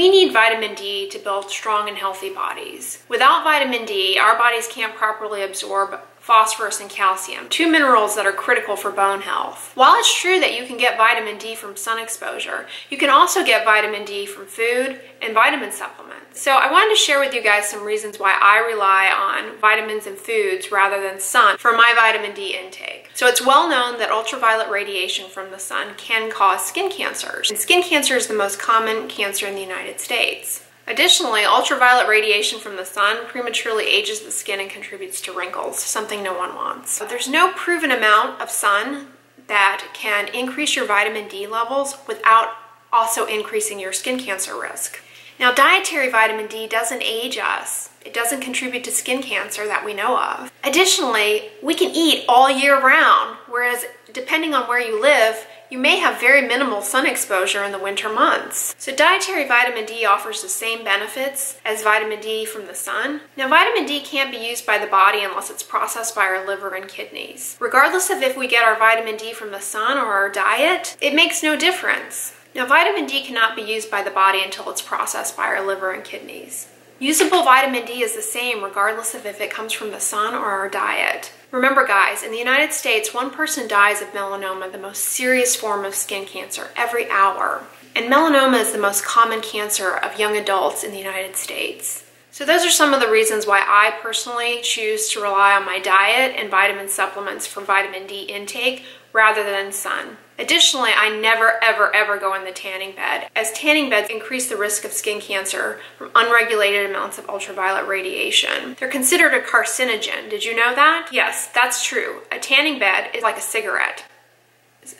We need vitamin D to build strong and healthy bodies. Without vitamin D, our bodies can't properly absorb phosphorus and calcium, two minerals that are critical for bone health. While it's true that you can get vitamin D from sun exposure, you can also get vitamin D from food and vitamin supplements. So I wanted to share with you guys some reasons why I rely on vitamins and foods rather than sun for my vitamin D intake. So it's well known that ultraviolet radiation from the sun can cause skin cancers. And skin cancer is the most common cancer in the United States. Additionally, ultraviolet radiation from the sun prematurely ages the skin and contributes to wrinkles, something no one wants. But there's no proven amount of sun that can increase your vitamin D levels without also increasing your skin cancer risk. Now, dietary vitamin D doesn't age us. It doesn't contribute to skin cancer that we know of. Additionally, we can eat all year round, whereas depending on where you live, you may have very minimal sun exposure in the winter months. So dietary vitamin D offers the same benefits as vitamin D from the sun. Now vitamin D can't be used by the body unless it's processed by our liver and kidneys. Regardless of if we get our vitamin D from the sun or our diet, it makes no difference. Now vitamin D cannot be used by the body until it's processed by our liver and kidneys. Usable vitamin D is the same regardless of if it comes from the sun or our diet. Remember guys, in the United States, one person dies of melanoma, the most serious form of skin cancer, every hour. And melanoma is the most common cancer of young adults in the United States. So those are some of the reasons why I personally choose to rely on my diet and vitamin supplements for vitamin D intake rather than sun. Additionally, I never, ever, ever go in the tanning bed, as tanning beds increase the risk of skin cancer from unregulated amounts of ultraviolet radiation. They're considered a carcinogen. Did you know that? Yes, that's true. A tanning bed is like a cigarette.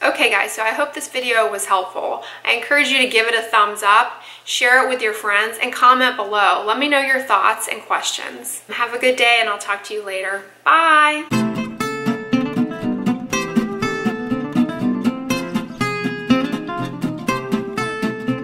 Okay guys, so I hope this video was helpful. I encourage you to give it a thumbs up, share it with your friends, and comment below. Let me know your thoughts and questions. Have a good day and I'll talk to you later. Bye!